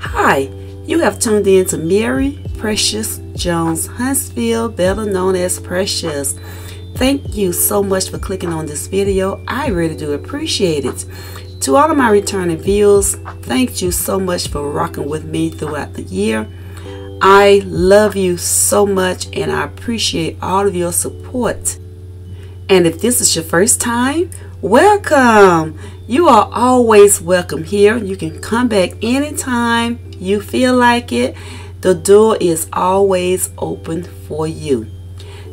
Hi, you have tuned in to Mary Precious Jones Huntsville, better known as Precious. Thank you so much for clicking on this video. I really do appreciate it. To all of my returning viewers, thank you so much for rocking with me throughout the year. I love you so much and I appreciate all of your support. And if this is your first time, welcome. You are always welcome here. You can come back anytime you feel like it. The door is always open for you.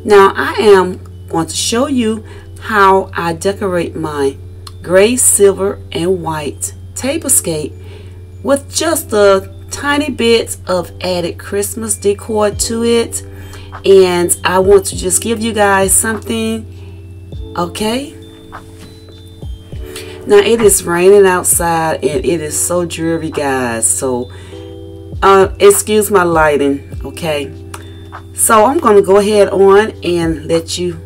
Now I am going to show you how I decorate my gray, silver, and white tablescape with just a tiny bit of added Christmas decor to it. And I want to just give you guys something, okay? Now it is raining outside and it is so dreary guys. So uh, excuse my lighting, okay? So I'm going to go ahead on and let you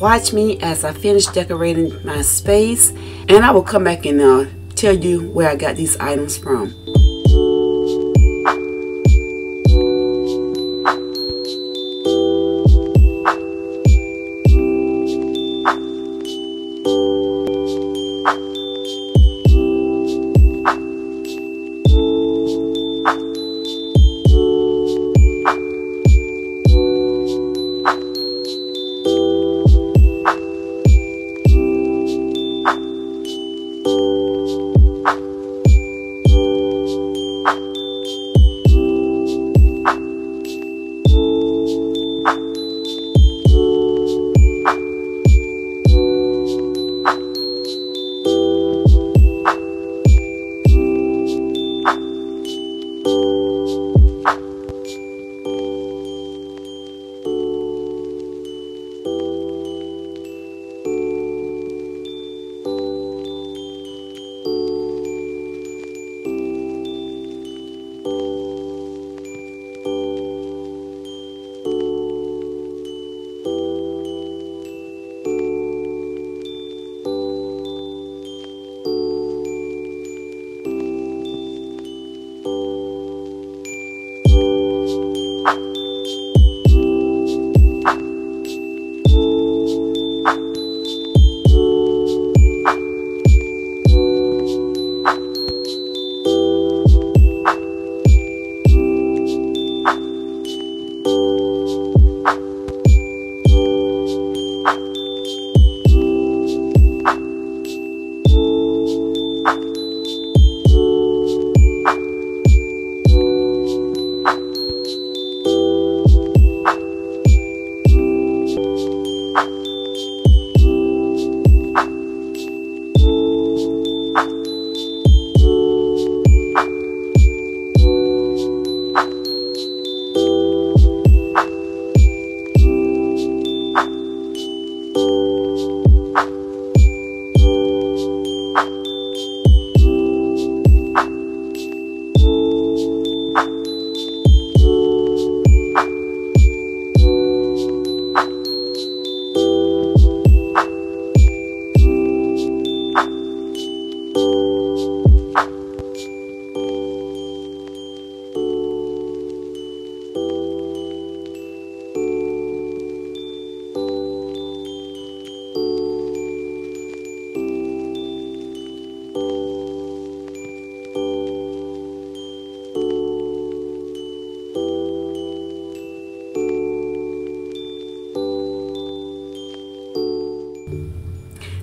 watch me as I finish decorating my space. And I will come back and uh, tell you where I got these items from.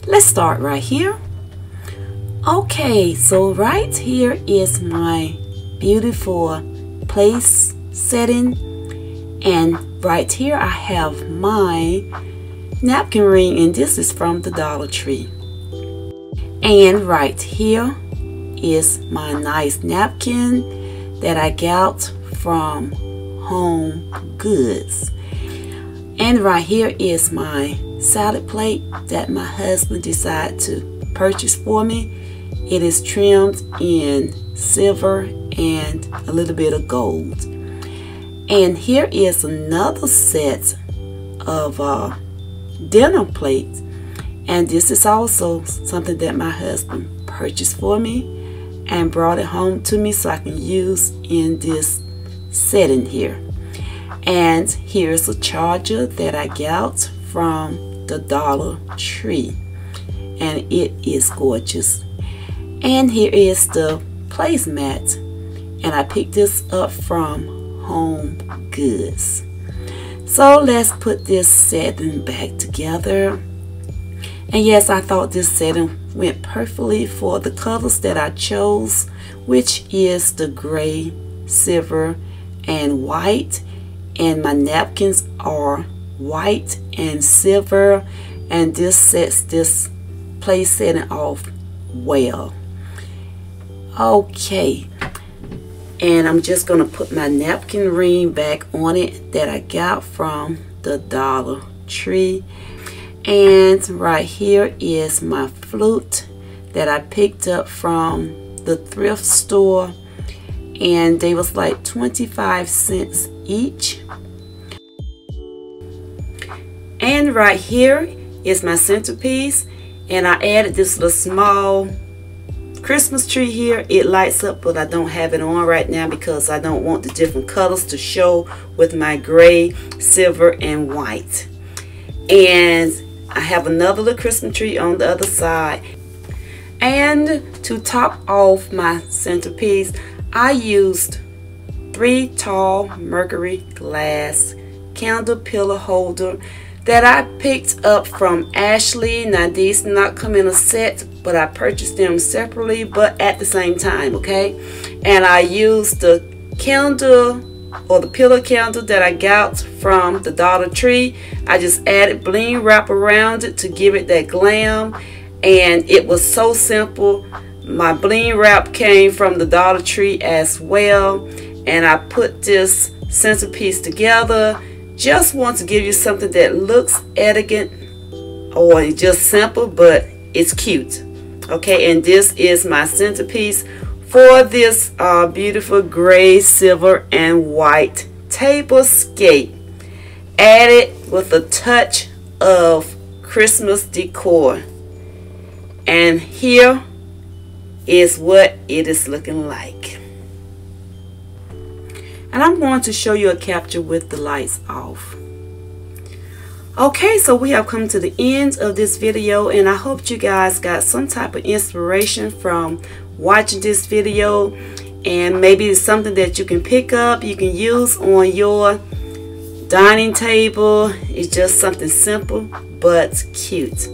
Let's start right here. Okay so right here is my beautiful place setting. And right here I have my napkin ring and this is from the Dollar Tree. And right here is my nice napkin that I got from Home Goods. And right here is my salad plate that my husband decided to purchase for me. It is trimmed in silver and a little bit of gold. And here is another set of uh, dinner plates. And this is also something that my husband purchased for me. and brought it home to me so I can use in this setting here. And here's a charger that I got from the Dollar Tree. And it is gorgeous. And here is the placemat. And I picked this up from Home Goods. So let's put this setting back together. And yes, I thought this setting went perfectly for the colors that I chose, which is the gray, silver, and white. And my napkins are white and silver. And this sets this place setting off well. Okay, and I'm just to put my napkin ring back on it that I got from the Dollar Tree and right here is my flute that I picked up from the thrift store and they was like 25 cents each and right here is my centerpiece and I added this little small Christmas tree here, it lights up, but I don't have it on right now because I don't want the different colors to show with my gray, silver, and white. And I have another little Christmas tree on the other side. And to top off my centerpiece, I used three tall mercury glass candle pillar holder that I picked up from Ashley. Now these not come in a set, but I purchased them separately, but at the same time, okay? And I used the candle or the pillow candle that I got from the Dollar Tree. I just added bling wrap around it to give it that glam. And it was so simple. My bling wrap came from the Dollar Tree as well. And I put this centerpiece together just want to give you something that looks elegant or just simple but it's cute okay? And this is my centerpiece for this uh, beautiful gray silver and white table scape added with a touch of Christmas decor. And here is what it is looking like and I'm going to show you a capture with the lights off. Okay, so we have come to the end of this video and I hope you guys got some type of inspiration from watching this video and maybe it's something that you can pick up, you can use on your dining table. It's just something simple but cute.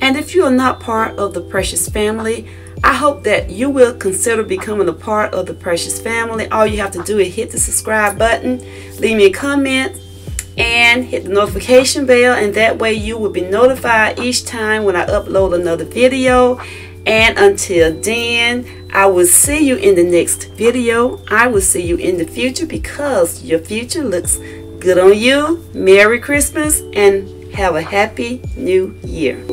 And if you are not part of the Precious family, I hope that you will consider becoming a part of the Precious family. All you have to do is hit the subscribe button, leave me a comment, and hit the notification bell. And that way you will be notified each time when I upload another video. And until then, I will see you in the next video. I will see you in the future because your future looks good on you. Merry Christmas and have a happy new year.